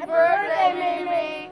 Happy birthday, Mimi.